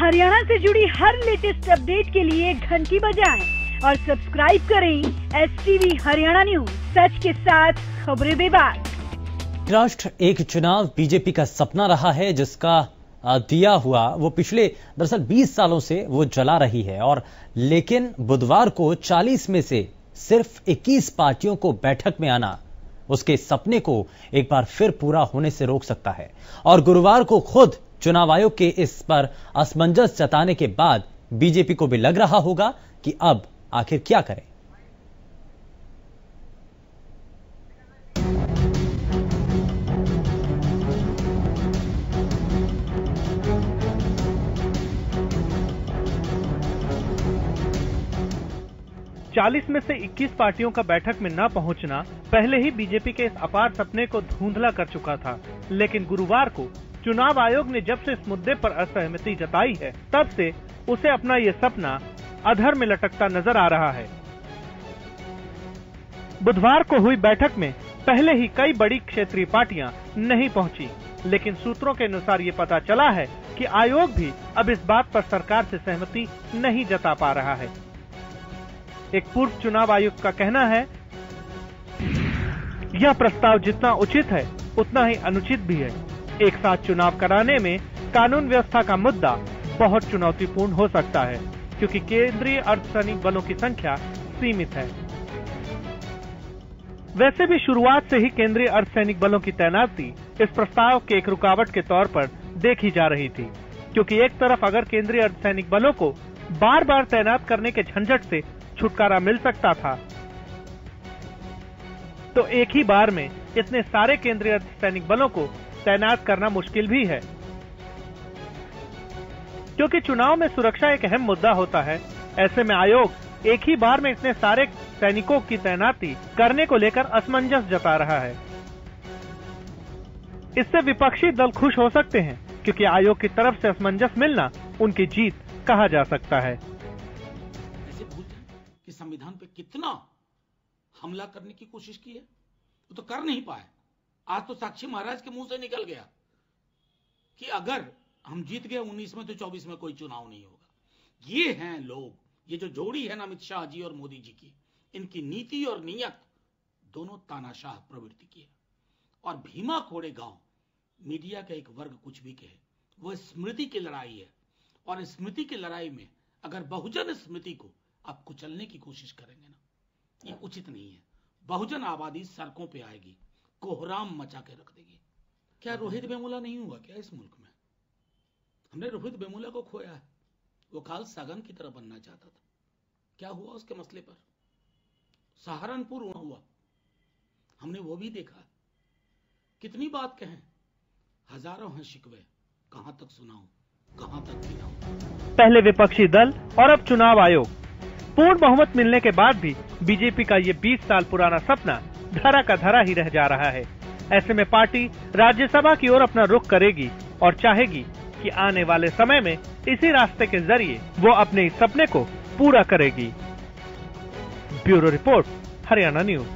हरियाणा से जुड़ी हर latest update के लिए घंटी बजाएँ और सब्सक्राइब करें एस हरियाणा न्यूज़। सच के साथ खबरें बेबाक। राष्ट्र एक चुनाव बीजेपी का सपना रहा है, जिसका दिया हुआ, वो पिछले दरअसल 20 सालों से वो जला रही है। और लेकिन बुधवार को 40 में से सिर्फ़ 21 पार्टियों को बैठक में आना, उसके सपने को एक बार फिर पूरा होने से रोक सकता है। और गुरुवार को खुद चुनाव आयोग के इस पर असमंजस जताने के बाद बीजेपी को भी लग रहा होगा कि अब आखिर क्या करें। चालीस में से 21 पार्टियों का बैठक में न पहुँचना पहले ही बीजेपी के इस अपार सपने को धुंधला कर चुका था, लेकिन गुरुवार को चुनाव आयोग ने जब से इस मुद्दे पर असहमति जताई है, तब से उसे अपना ये सपना अधर में लटकता नज़र आ रहा है। बुधवार को हुई बैठक में पहले ही कई बड़ी क्षेत्रीय पार्टियाँ नहीं पहुँची, लेकिन सूत्रों के अनुसार ये पता चला है कि आयोग भी अब इस बात पर सरकार से सहमति नहीं जता पा रहा है। एक पूर्व चुनाव आयुक्त का कहना है, यह प्रस्ताव जितना उचित है, उतना ही अनुचित भी है। एक साथ चुनाव कराने में कानून व्यवस्था का मुद्दा बहुत चुनौतीपूर्ण हो सकता है, क्योंकि केंद्रीय अर्धसैनिक बलों की संख्या सीमित है। वैसे भी शुरुआत से ही केंद्रीय अर्धसैनिक बलों की तैनाती इस प्रस्ताव के एक रुकावट के तौर पर देखी जा रही थी, क्योंकि एक तरफ़ अगर केंद्रीय अर्धसैनिक बलों को बार बार तैनात करने के झंझट से छुटकारा मिल सकता था तो एक ही बार में इतने सारे केंद्रीय अर्धसैनिक बलों को तैनात करना मुश्किल भी है। क्योंकि चुनाव में सुरक्षा एक अहम मुद्दा होता है, ऐसे में आयोग एक ही बार में इतने सारे सैनिकों की तैनाती करने को लेकर असमंजस जता रहा है। इससे विपक्षी दल खुश हो सकते हैं, क्योंकि आयोग की तरफ़ से असमंजस मिलना उनकी जीत कहा जा सकता है। ऐसे कि संविधान पे कितना हमला करने की कोशिश की है? वो तो कर नहीं पाए। आज तो साक्षी महाराज के मुँह से निकल गया कि अगर हम जीत गए 19 में तो 24 में कोई चुनाव नहीं होगा। ये हैं लोग ये जो जोड़ी है ना अमित शाह जी और मोदी जी की इनकी नीति और नियत दोनों तानाशाह प्रवृत्ति की है। और भीमा खोड़े गाँव मीडिया का एक वर्ग कुछ भी कहे वह स्मृति की लड़ाई है। और स्मृति की लड़ाई में अगर बहुजन स्मृति को आप कुचलने की कोशिश करेंगे ना ये उचित नहीं है। बहुजन आबादी सड़कों पे आएगी कोहराम मचा के रख देगी। क्या रोहित बेमुला नहीं हुआ क्या इस मुल्क में? हमने रोहित बेमुला को खोया है। वो काल सगन की तरह बनना चाहता था। क्या हुआ उसके मसले पर? सहारनपुर हुआ। हमने वो भी देखा। कितनी बात कहें? हज़ारों हैं शिकवे। कहाँ तक सुनाऊं? कहाँ तक गिनाऊं? पहले विपक्षी दल और अब चुनाव आयोग। पूर्ण बहुमत मिलने के बाद भी बीजेपी का ये 20 साल पुराना सपना धरा का धरा ही रह जा रहा है। ऐसे में पार्टी राज्यसभा की ओर अपना रुख करेगी और चाहेगी कि आने वाले समय में इसी रास्ते के ज़रिए वो अपने इस सपने को पूरा करेगी। Bureau report, Haryana news.